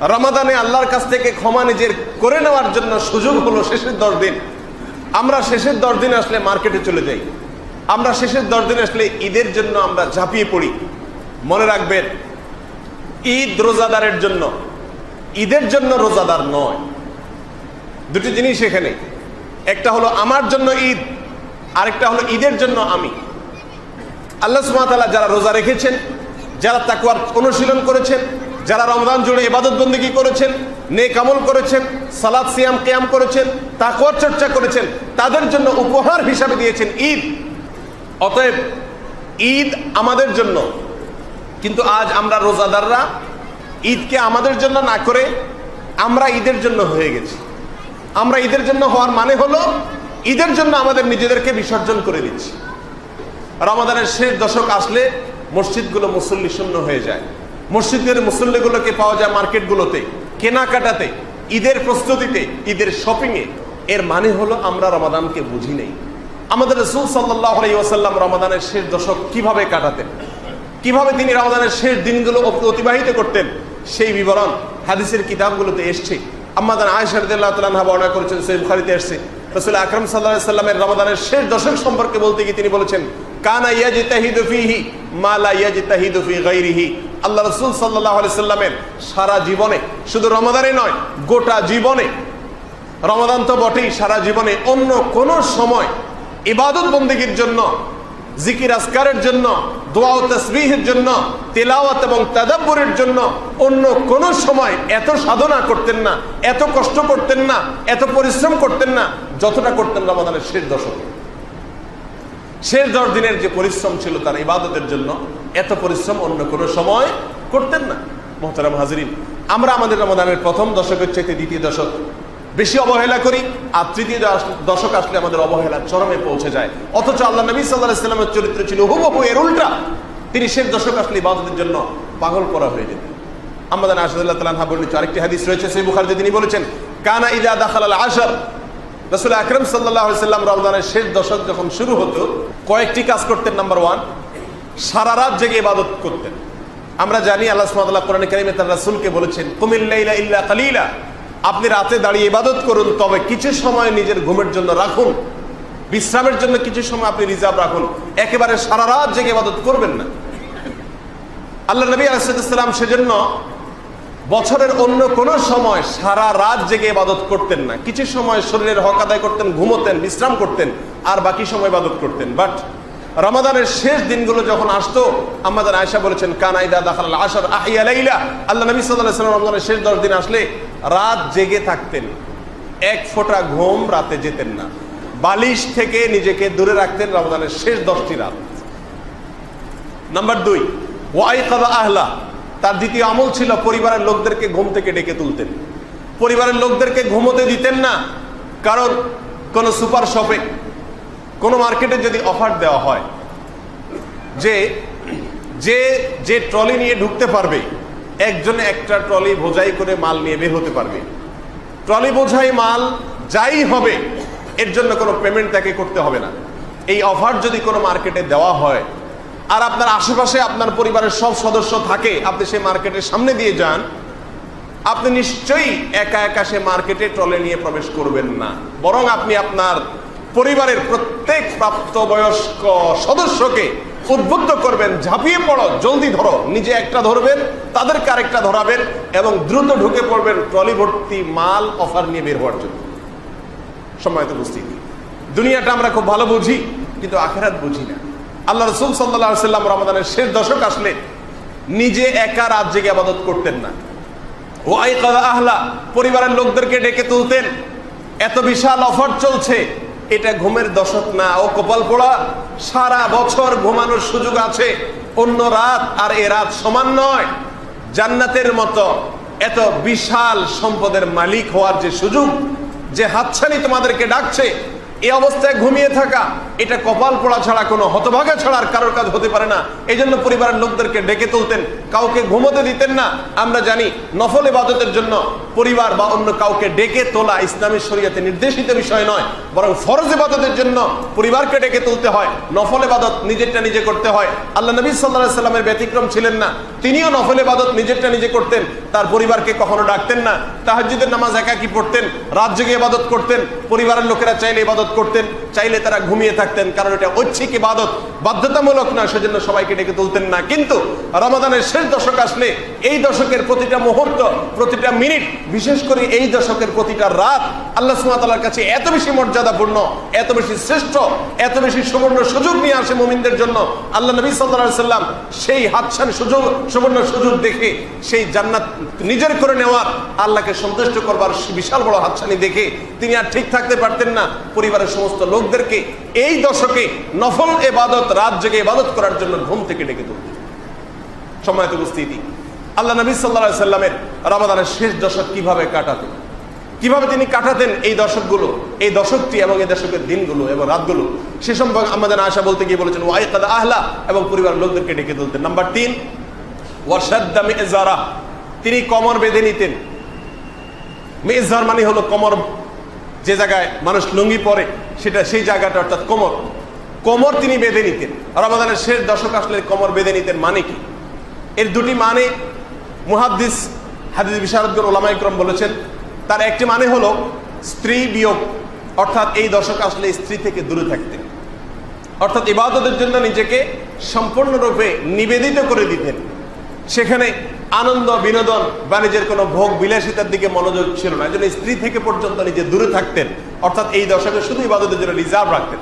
রমাদানে আল্লাহর কাছ থেকে ক্ষমা নিজের করে নেওয়ার জন্য সুযোগ হলো শেষের দশ দিন। আমরা শেষের দশ দিন আসলে মার্কেটে চলে যাই। আমরা শেষের দশ দিন আসলে ঈদের জন্য আমরা ঝাঁপিয়ে পড়ি। মনে রাখবেন, ঈদ রোজাদারের জন্য। ঈদের জন্য রোজাদার নয়। দুটি জিনিস এখানে। একটা হলো আমার জন্য ঈদ, আরেকটা হলো ঈদের জন্য আমি। আল্লাহ সুমাতালা যারা রোজা রেখেছেন, যারা তাকুয়ার অনুশীলন করেছেন যারা রমজান জুড়ে ইবাদত বন্দিগি করেছেন, নেক আমল করেছেন সালাদ সিয়াম, কেয়াম করেছেন তাকুয়ার চর্চা করেছেন, তাদের জন্য উপহার হিসাবে দিয়েছেন ঈদ। অতএব ঈদ আমাদের জন্য, কিন্তু আজ আমরা রোজাদাররা ঈদকে আমাদের জন্য না করে আমরা ঈদের জন্য হয়ে গেছি। আমরা ঈদের জন্য হওয়ার মানে হলো ঈদের জন্য আমাদের নিজেদেরকে বিসর্জন করে দিচ্ছি। রমাদানের শেষ দশক আসলে মসজিদগুলো মুসল্লি শূন্য হয়ে যায়। মসজিদের মুসল্লিগুলোকে পাওয়া যায় মার্কেটগুলোতে, কেনাকাটাতে, ঈদের প্রস্তুতিতে, ঈদের শপিংয়ে। এর মানে হলো আমরা রমাদানকে বুঝি নেই। আমাদের রসুল সাল্লাহ ওসাল্লাম রমাদানের শেষ দশক কীভাবে কাটাতেন? কীভাবে তিনি রমাদানের শেষ দিনগুলো অতিবাহিত করতেন? সেই বিবরণ হাদিসের কিতাবগুলোতে এসছে। আমাদের আয়সারদুল্লাহ তালাহা বর্ণনা করেছেন সেই বুখারিতে এসছে। রসুল আকরম সাল্লাহ সাল্লামের রমাদানের শেষ দশক সম্পর্কে বলতে গিয়ে তিনি বলেছেন, কানা ইয়াজি তাহিদু ফিহি মালা ইয়াজি তাহিদু ফি গাইরিহি আল্লাহ রসুল সাল্লাহ সাল্লামের সারা জীবনে, শুধু রমাদানে নয়, গোটা জীবনে, রমাদান তো বটেই, সারা জীবনে অন্য কোন সময় ইবাদত বন্দীগীর জন্য, জিকির আসকারের জন্য, দোয়া ও তসবিহের জন্য, তেলাওয়াত এবং তাদাব্বুরের জন্য অন্য কোন সময় এত সাধনা করতেন না, এত কষ্ট করতেন না, এত পরিশ্রম করতেন না, যতটা করতেন রমাদানের শেষ দশকে। শেষ দশ দিনের যে পরিশ্রম ছিল তার ইবাদতের জন্য, এত পরিশ্রম অন্য কোনো সময় করতেন না, মোহতারাম হাজরিন। আমরা আমাদের রমাদানের প্রথম দশকের চাইতে দ্বিতীয় দশক বেশি অবহেলা করি, আর তৃতীয় দশক আসলে আমাদের অবহেলা চরমে পৌঁছে যায়। অথচ আল্লাহ নবী সাল্লাহ ইসলামের চরিত্র ছিল হুবহু এর উল্টা। তিনি শেষ দশক আসলে ইবাদতের জন্য পাগল করা হয়ে যেতেন। আমাদের আসাদুল্লাহ তালাহা বর্ণিত আরেকটি হাদিস রয়েছে, সেই বুখারিতে তিনি বলেছেন, কানা ইদা দাখাল আল আশার। রসুল আকরম সাল্লাম রমজানের শেষ দশক যখন শুরু হতো, কয়েকটি কাজ করতেন নাম্বার ওয়ান সারা রাত জেগে ইবাদত করতেন। আমরা জানি আল্লাহ কোরআন কারিমে তার রাসুলকে বলেছেন কুমিল্লা ইল্লা কালিলা। আপনি রাতে দাঁড়িয়ে ইবাদত করুন, তবে কিছু সময় নিজের ঘুমের জন্য রাখুন। বিশ্রামের জন্য কিছু সময় আপনি রিজার্ভ রাখুন। একেবারে সারা রাত জেগে ইবাদত করবেন না। আল্লাহ নবী আলাইসালাম সেজন্য বছরের অন্য কোনো সময় সারা রাত জেগে ইবাদত করতেন না। কিছু সময় শরীরের হক আদায় করতেন, ঘুমোতেন, বিশ্রাম করতেন, আর বাকি সময় ইবাদত করতেন। বাট রমাদানের শেষ দিনগুলো যখন আসতো, আমাদের আয়সা বলেছেন কানাইদা দাখাল আসার আহিয়া লাইলা। আল্লাহ নবী সাল্লাহ সাল্লাম রমজানের শেষ দশ দিন আসলে রাত জেগে থাকতেন। এক ফোঁটা ঘুম রাতে যেতেন না। বালিশ থেকে নিজেকে দূরে রাখতেন রমজানের শেষ দশটি রাত। নাম্বার দুই ওয়াই কাদা আহলা। তার দ্বিতীয় আমল ছিল পরিবারের লোকদেরকে ঘুম থেকে ডেকে তুলতেন। পরিবারের লোকদেরকে ঘুমোতে দিতেন না, কারণ কোন সুপার শপে, কোনো মার্কেটে যদি অফার দেওয়া হয়, যে যে যে ট্রলি নিয়ে ঢুকতে পারবে, একজনে একটা ট্রলি বোঝাই করে মাল নিয়ে বের হতে পারবে। ট্রলি বোঝাই মাল যাই হবে, এর জন্য কোনো পেমেন্ট তাকে করতে হবে না। এই অফার যদি কোনো মার্কেটে দেওয়া হয় আর আপনার আশেপাশে আপনার পরিবারের সব সদস্য থাকে, আপনি সেই মার্কেটের সামনে দিয়ে যান, আপনি নিশ্চয়ই একা একা সে মার্কেটে ট্রলে নিয়ে প্রবেশ করবেন না। বরং আপনি আপনার পরিবারের প্রত্যেক প্রাপ্তবয়স্ক সদস্যকে উদ্বুদ্ধ করবেন, ঝাঁপিয়ে পড়ো, জলদি ধরো, নিজে একটা ধরবেন, তাদেরকে আরেকটা ধরাবেন এবং দ্রুত ঢুকে পড়বেন ট্রলি ভর্তি মাল অফার নিয়ে বের হওয়ার জন্য। সময়ত উপস্থিতি। দুনিয়াটা আমরা খুব ভালো বুঝি, কিন্তু আখেরাত বুঝি না। আল্লাহ রসুল সাল্লাম রমাদানের শেষ দশক আসলে নিজে একা রাত জেগে আবাদত করতেন না। ও আহলা, পরিবারের লোকদেরকে ডেকে তুলতেন। এত বিশাল অফার চলছে, এটা ঘুমের দশক না। ও কপাল পোড়া, সারা বছর ঘুমানোর সুযোগ আছে। অন্য রাত আর এ রাত সমান নয়। জান্নাতের মতো এত বিশাল সম্পদের মালিক হওয়ার যে সুযোগ, যে হাতছানি তোমাদেরকে ডাকছে এই অবস্থায় ঘুমিয়ে থাকা, এটা কপাল পড়া ছাড়া কোনো হতভাগা ছাড়া আর কারোর কাজ হতে পারে না। এই জন্য পরিবারের লোকদেরকে ডেকে তুলতেন কাউকে ঘুমোতে দিতেন না। আমরা জানি নফল ইবাদতের জন্য পরিবার বা অন্য কাউকে ডেকে তোলা ইসলামের শরীয়তে নির্দেশিত বিষয় নয়, বরং ফরজ ইবাদতের জন্য পরিবারকে ডেকে তুলতে হয়, নফল ইবাদত নিজেরটা নিজে করতে হয়। আল্লাহ নবী সাল্লাহ সাল্লামের ব্যতিক্রম ছিলেন না, তিনিও নফল ইবাদত নিজেরটা নিজে করতেন, তার পরিবারকে কখনো ডাকতেন না। তাহাজ্জুদের নামাজ একাকি পড়তেন, রাত জেগে ইবাদত করতেন, পরিবারের লোকেরা চাইলে ইবাদত করতেন, চাইলে তারা ঘুমিয়ে থাকতেন, কারণ এটা ঐচ্ছিক ইবাদত। বাধ্যতামূলক না, সেজন্য সবাইকে ডেকে তুলতেন না। কিন্তু রমাদানের শেষ দশক আসলে এই দশকের প্রতিটা মুহূর্ত, প্রতিটা মিনিট, বিশেষ করে এই দশকের প্রতিটা রাত আল্লাহ সুমাতালার কাছে এত বেশি মর্যাদাপূর্ণ, এত বেশি শ্রেষ্ঠ, এত বেশি সুবর্ণ সুযোগ নিয়ে আসে মোমিনদের জন্য। আল্লাহ নবী সাল্লাহ সাল্লাম সেই হাতছান সুযোগ, সুবর্ণ সুযোগ দেখে সেই জান্নাত নিজের করে নেওয়ার, আল্লাহকে সন্তুষ্ট করবার বিশাল বড় হাতছানি দেখে তিনি আর ঠিক থাকতে পারতেন না। পরিবারের সমস্ত লোকদেরকে এই দশকে নফল এবাদত, রাত জেগে ইবাদত করার জন্য ঘুম থেকে ডেকে তুলতেন। সময়ত উপস্থিতি। আল্লাহ নবী সাল্লা সাল্লামের রমাদানের শেষ দশক কীভাবে কাটাতেন? কীভাবে তিনি কাটাতেন এই দশকগুলো, এই দশকটি এবং এই দশকের দিনগুলো এবং রাতগুলো? সে সম্পর্কে আমাদের আশা বলতে গিয়ে বলেছেন, ওয়াইকাদ আহলা এবং পরিবারের লোকদেরকে ডেকে তুলতেন। নাম্বার তিন ওয়াসাদ্দা মেজারা তিনি কমর বেঁধে নিতেন। মেজার মানে হলো কমর, যে জায়গায় মানুষ লুঙ্গি পরে, সেটা সেই জায়গাটা অর্থাৎ কোমর। কোমর তিনি বেঁধে নিতেন। রমাদানের শেষ দশক আসলে কোমর বেঁধে নিতেন মানে কি? এর দুটি মানে মুহাদ্দিস হাদিস বিশারদগর ওলামা ইকরম বলেছেন। তার একটি মানে হলো স্ত্রী বিয়োগ, অর্থাৎ এই দশক আসলে স্ত্রী থেকে দূরে থাকতেন অর্থাৎ ইবাদতের জন্য নিজেকে সম্পূর্ণরূপে নিবেদিত করে দিতেন। সেখানে আনন্দ, বিনোদন বা নিজের কোনো ভোগ, বিলাসিতার দিকে মনোযোগ ছিল না। এই স্ত্রী থেকে পর্যন্ত নিজে দূরে থাকতেন। অর্থাৎ এই দশকে শুধু ইবাদতের জন্য রিজার্ভ রাখতেন।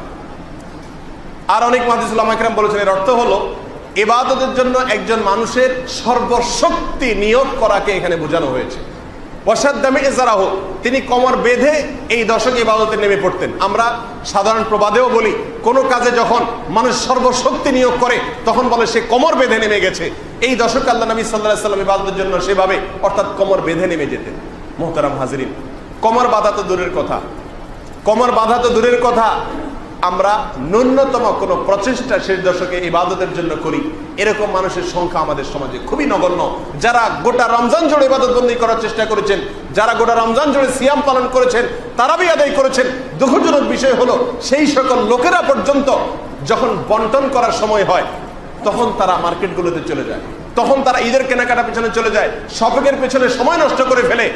আর অনেক মাদিসুল্লাহ একরাম বলেছেন, এর অর্থ হলো এবাদতের জন্য একজন মানুষের সর্বশক্তি নিয়োগ করাকে এখানে বোঝানো হয়েছে। বসাদ্দামে এজারাহ, তিনি কমর বেঁধে এই দশক ইবাদতে নেমে পড়তেন। আমরা সাধারণ প্রবাদেও বলি, কোনো কাজে যখন মানুষ সর্বশক্তি নিয়োগ করে, তখন বলে সে কমর বেঁধে নেমে গেছে। এই দশক আল্লাহ নবী সাল্লাহ সাল্লাম ইবাদতের জন্য সেভাবে, অর্থাৎ কমর বেঁধে নেমে যেতেন। মোহতারাম হাজরিন, কমর বাধা তো দূরের কথা। কমর বাধা তো দূরের কথা। আমরা ন্যূনতম কোনো প্রচেষ্টা শেষ দশকে ইবাদতের জন্য করি। এরকম মানুষের সংখ্যা আমাদের সমাজে খুবই নগণ্য। যারা গোটা রমজান জুড়ে ইবাদত বন্দি করার চেষ্টা করেছেন, যারা গোটা রমজান জুড়ে সিয়াম পালন করেছেন তারাবি আদায় করেছেন। দুঃখজনক বিষয় হলো, সেই সকল লোকেরা পর্যন্ত যখন বন্টন করার সময় হয়, তখন তারা মার্কেটগুলোতে চলে যায়। তখন তারা ঈদের কেনাকাটা পেছনে চলে যায়, শপিংয়ের পেছনে সময় নষ্ট করে ফেলে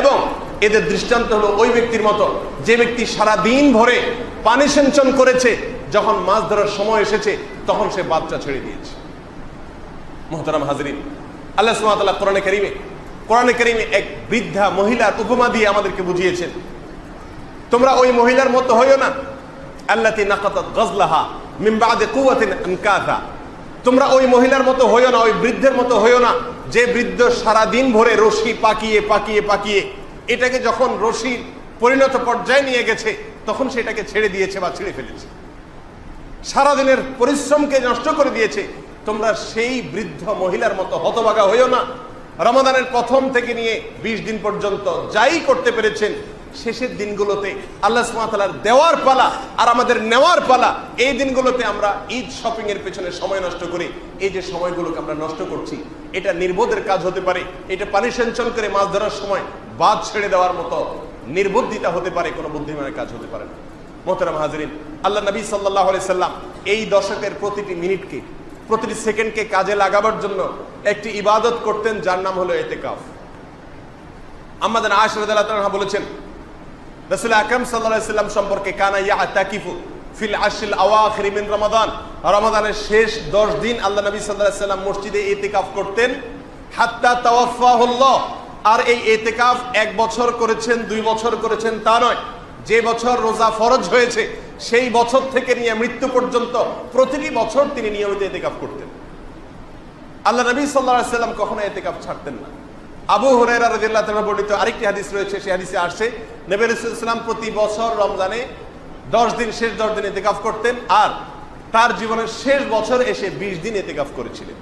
এবং এদের দৃষ্টান্ত হলো ওই ব্যক্তির মতো। যে ব্যক্তি সারা দিন ভরে পানি সেঞ্চন করেছে, যখন মাছ ধরার সময় এসেছে, তখন সে বাচ্চা ছেড়ে দিয়েছে। মোহতারাম হাজরিন, আল্লাহ সুমাতাল্লাহ কোরআনে করিমে কোরআনে করিমে এক বৃদ্ধা মহিলার উপমা দিয়ে আমাদেরকে বুঝিয়েছেন, তোমরা ওই মহিলার মতো হইও না। আল্লাহ নাকাতাত গজলাহা মিন বাদে কুওয়াতিন আনকাথা তোমরা ওই মহিলার মতো হইও না, ওই বৃদ্ধের মতো হইও না। যে বৃদ্ধ সারা দিন ভরে রশি পাকিয়ে পাকিয়ে পাকিয়ে এটাকে যখন রশির পরিণত পর্যায়ে নিয়ে গেছে, তখন সেটাকে ছেড়ে দিয়েছে বা ছেড়ে ফেলেছে। সারাদিনের পরিশ্রমকে নষ্ট করে দিয়েছে। তোমরা সেই বৃদ্ধ মহিলার মতো হতভাগা হইও না। রমাদানের প্রথম থেকে নিয়ে ২০ দিন পর্যন্ত যাই করতে পেরেছেন শেষের দিনগুলোতে আল্লাহ সুমাতালার দেওয়ার পালা আর আমাদের নেওয়ার পালা, এই দিনগুলোতে আমরা ঈদ শপিং এর পেছনে সময় নষ্ট করি। এই যে সময়গুলোকে আমরা নষ্ট করছি, এটা নির্বোধের কাজ হতে পারে। এটা পানি সেঞ্চন করে মাছ ধরার সময় বাদ ছেড়ে দেওয়ার মতো নির্বুদ্ধিতা হতে পারে, কোনো বুদ্ধিমানের কাজ হতে পারে মোহতারাম হাজরিন, আল্লাহ নবী সাল্লাহ সাল্লাম এই দশকের প্রতিটি মিনিটকে, প্রতিটি সেকেন্ডকে কাজে লাগাবার জন্য একটি ইবাদত করতেন, যার নাম হলো এতে এতেকাফ আমাদের আশরদাল্লাহ বলেছেন রসুল আকরম সাল্লাহ সাল্লাম সম্পর্কে কানা ইয়া ফিল আশিল আওয়াখির মিন রমাদান। রমাদানের শেষ দশ দিন আল্লাহ নবী সাল্লাম মসজিদে এতেকাফ করতেন। হাত্তা তাওয়াফাহুল্লাহ আর এই এতেকাফ এক বছর করেছেন, দুই বছর করেছেন তা নয়। যে বছর রোজা ফরজ হয়েছে, সেই বছর থেকে নিয়ে মৃত্যু পর্যন্ত প্রতিটি বছর তিনি নিয়মিত এতেকাফ করতেন। আল্লাহ নবী সাল্লাহ সাল্লাম কখনো এতেকাফ ছাড়তেন না। আবু হুরাইরা রাদিয়াল্লাহু তাআলা বর্ণিত আরেকটি হাদিস রয়েছে, সেই হাদিসে আসছে, নবী ইসলাম প্রতি বছর রমজানে 10 দিন, শেষ 10 দিন এতেকাফ করতেন আর তার জীবনের শেষ বছর এসে 20 দিন এতেকাফ করেছিলেন।